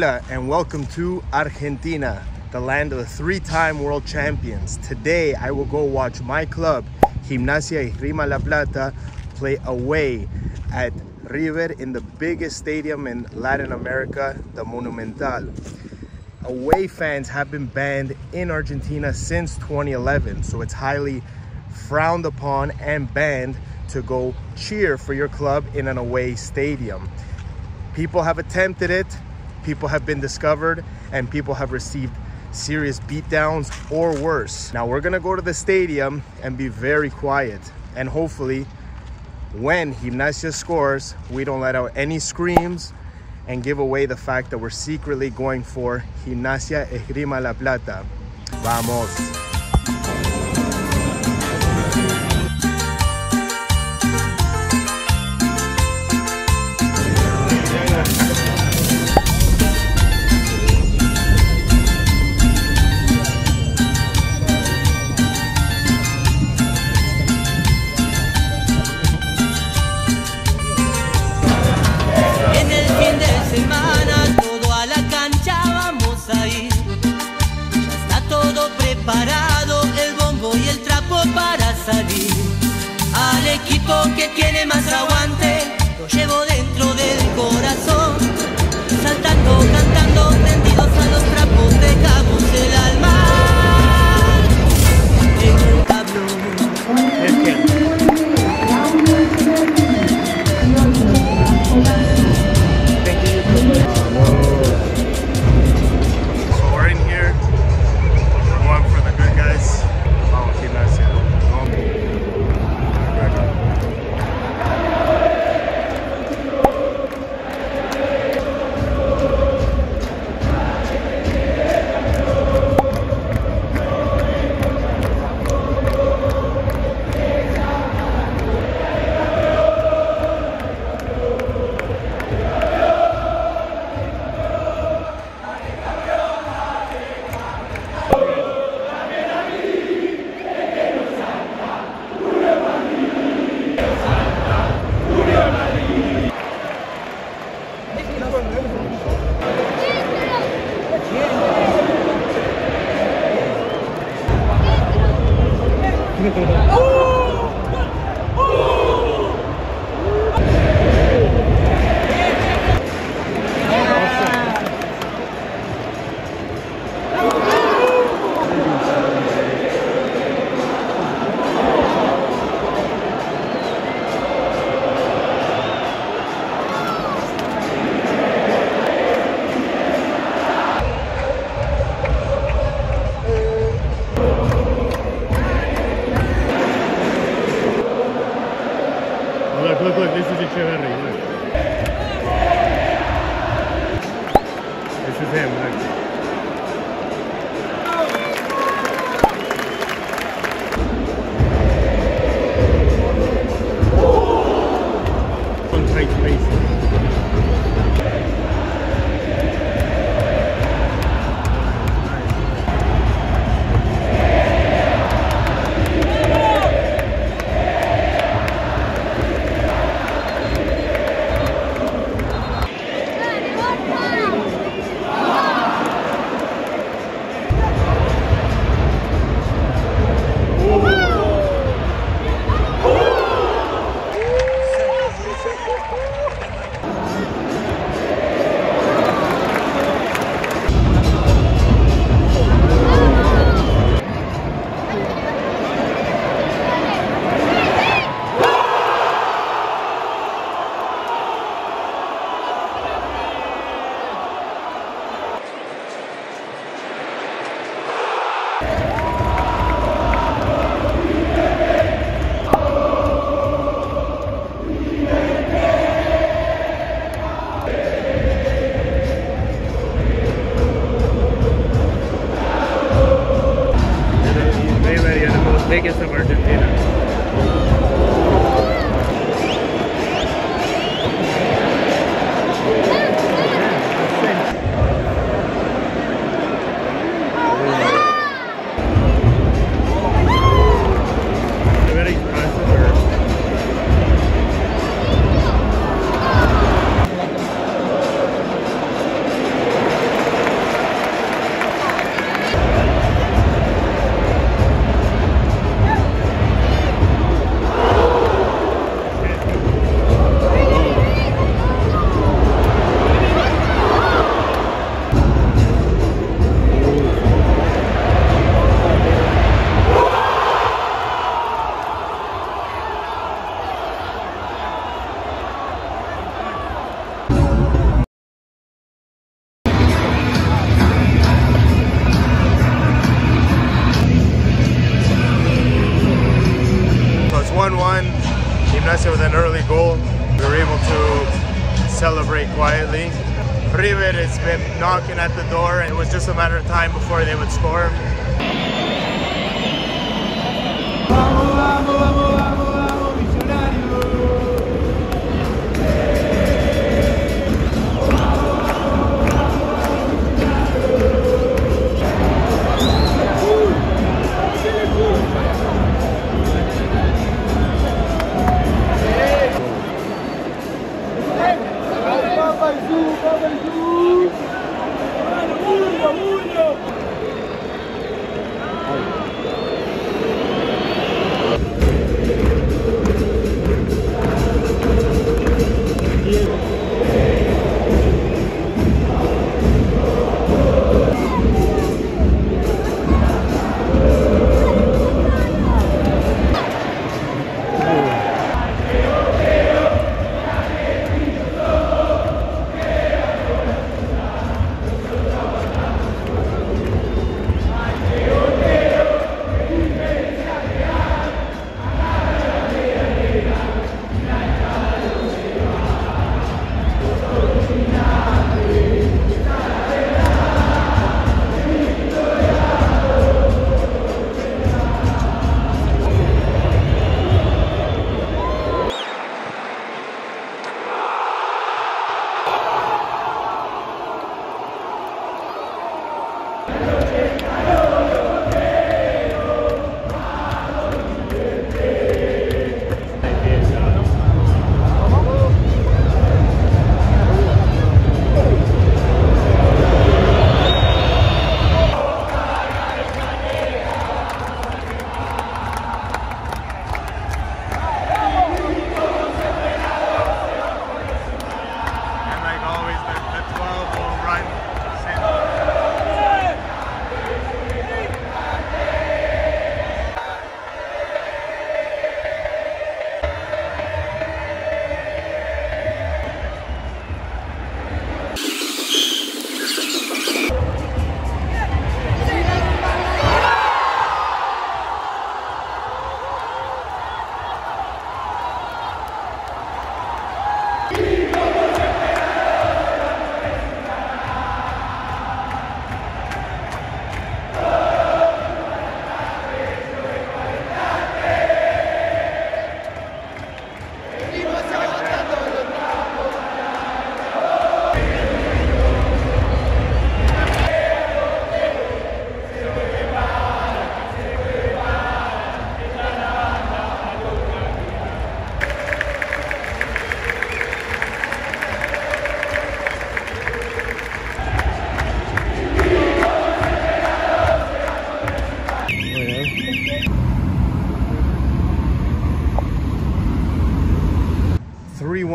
Hola and welcome to Argentina, the land of the three-time world champions. Today I will go watch my club, Gimnasia y Esgrima La Plata, play away at River in the biggest stadium in Latin America, the Monumental. Away fans have been banned in Argentina since 2011, so it's highly frowned upon and banned to go cheer for your club in an away stadium. People have attempted it, people have been discovered, and people have received serious beatdowns or worse. Now we're gonna go to the stadium and be very quiet and hopefully when Gimnasia scores, we don't let out any screams and give away the fact that we're secretly going for Gimnasia Esgrima La Plata. Vamos. que quiero. Echeverri. River has been knocking at the door, it was just a matter of time before they would score. And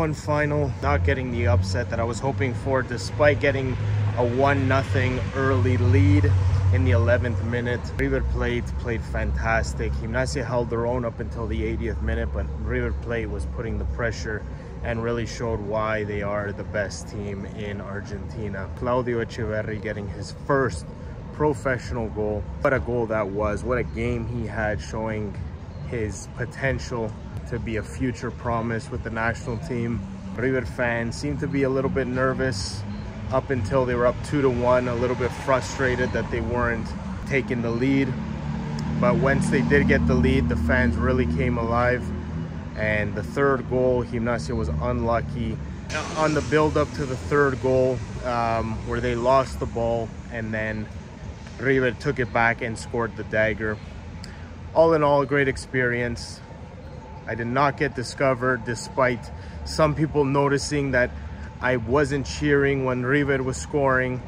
Three-one final, not getting the upset that I was hoping for, despite getting a one nothing early lead in the 11th minute. River Plate played fantastic. Gimnasia held their own up until the 80th minute, but River Plate was putting the pressure and really showed why they are the best team in Argentina. Claudio Echeverri getting his first professional goal. What a goal that was. What a game he had showing his potential to be a future promise with the national team. River fans seemed to be a little bit nervous up until they were up two to one, a little bit frustrated that they weren't taking the lead. But once they did get the lead, the fans really came alive. And the third goal, Gimnasia was unlucky on the build up to the third goal um, where they lost the ball and then River took it back and scored the dagger. All in all, a great experience. I did not get discovered despite some people noticing that I wasn't cheering when River was scoring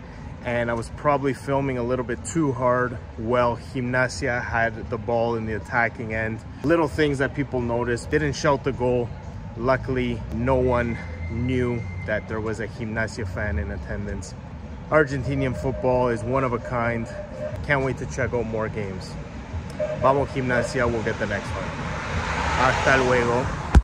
and I was probably filming a little bit too hard. Well, Gimnasia had the ball in the attacking end. Little things that people noticed, didn't shout the goal. Luckily, no one knew that there was a Gimnasia fan in attendance. Argentinian football is one of a kind. Can't wait to check out more games. Vamos Gimnasia, we'll get the next one. Hasta luego.